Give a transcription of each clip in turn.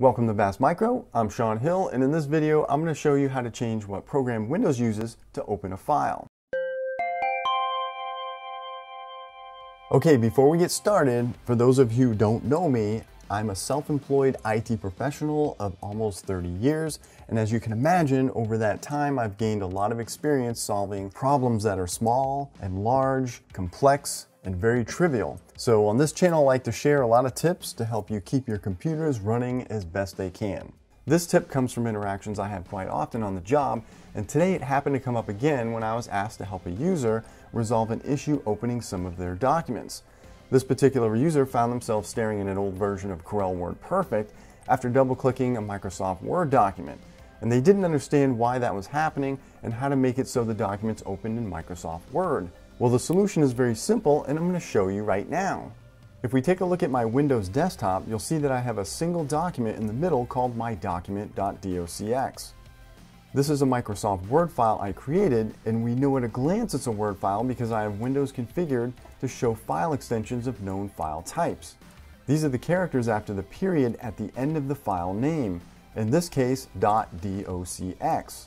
Welcome to Vast Micro, I'm Shawn Hill, and in this video I'm going to show you how to change what program Windows uses to open a file. Okay, before we get started, for those of you who don't know me, I'm a self-employed IT professional of almost 30 years, and as you can imagine, over that time I've gained a lot of experience solving problems that are small and large, complex, and very trivial. So on this channel, I like to share a lot of tips to help you keep your computers running as best they can. This tip comes from interactions I have quite often on the job, and today it happened to come up again when I was asked to help a user resolve an issue opening some of their documents. This particular user found themselves staring at an old version of Corel WordPerfect after double-clicking a Microsoft Word document, and they didn't understand why that was happening and how to make it so the documents opened in Microsoft Word. Well, the solution is very simple and I'm going to show you right now. If we take a look at my Windows desktop, you'll see that I have a single document in the middle called my document.docx. This is a Microsoft Word file I created, and we know at a glance it's a Word file because I have Windows configured to show file extensions of known file types. These are the characters after the period at the end of the file name, in this case, .docx.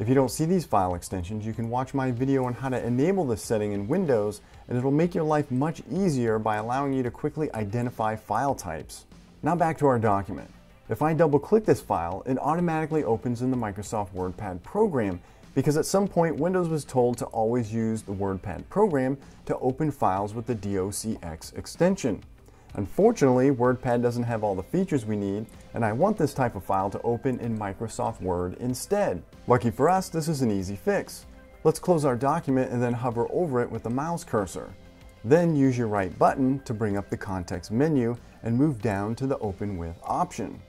If you don't see these file extensions, you can watch my video on how to enable this setting in Windows and it'll make your life much easier by allowing you to quickly identify file types. Now back to our document. If I double click this file, it automatically opens in the Microsoft WordPad program because at some point Windows was told to always use the WordPad program to open files with the docx extension. Unfortunately, WordPad doesn't have all the features we need, and I want this type of file to open in Microsoft Word instead. Lucky for us, this is an easy fix. Let's close our document and then hover over it with the mouse cursor. Then use your right button to bring up the context menu and move down to the Open With option.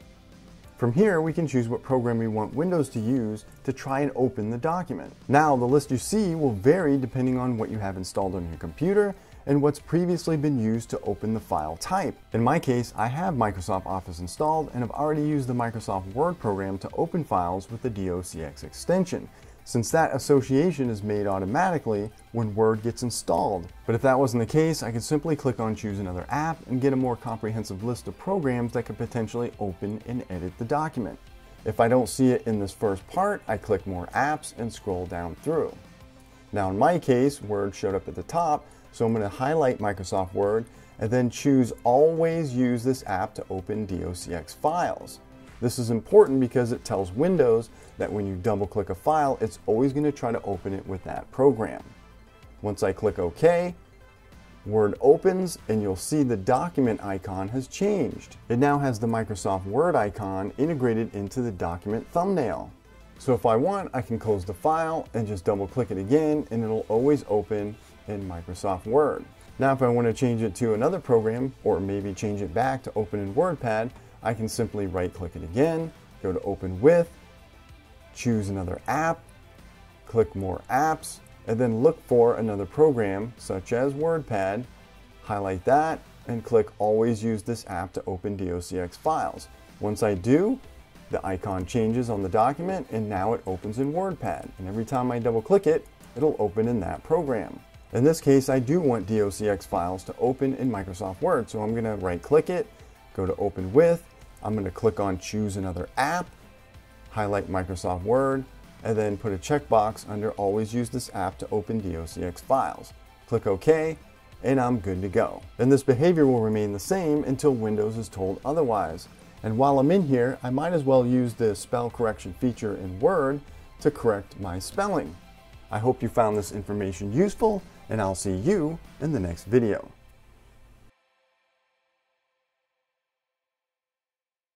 From here, we can choose what program we want Windows to use to try and open the document. Now, the list you see will vary depending on what you have installed on your computer and what's previously been used to open the file type. In my case, I have Microsoft Office installed and have already used the Microsoft Word program to open files with the docx extension, since that association is made automatically when Word gets installed. But if that wasn't the case, I could simply click on Choose Another App and get a more comprehensive list of programs that could potentially open and edit the document. If I don't see it in this first part, I click More Apps and scroll down through. Now in my case, Word showed up at the top, so I'm going to highlight Microsoft Word and then choose Always use this app to open docx files. This is important because it tells Windows that when you double click a file, it's always going to try to open it with that program. Once I click OK, Word opens and you'll see the document icon has changed. It now has the Microsoft Word icon integrated into the document thumbnail. So if I want, I can close the file and just double click it again and it'll always open in Microsoft Word. Now if I want to change it to another program or maybe change it back to open in WordPad, I can simply right click it again, go to open with, choose another app, click more apps, and then look for another program such as WordPad, highlight that, and click always use this app to open docx files. Once I do, the icon changes on the document and now it opens in WordPad. And every time I double click it, it'll open in that program. In this case, I do want docx files to open in Microsoft Word, so I'm going to right click it, go to Open With, I'm going to click on Choose Another App, highlight Microsoft Word, and then put a checkbox under Always use this app to open docx files. Click OK, and I'm good to go. And this behavior will remain the same until Windows is told otherwise. And while I'm in here, I might as well use the spell correction feature in Word to correct my spelling. I hope you found this information useful and I'll see you in the next video.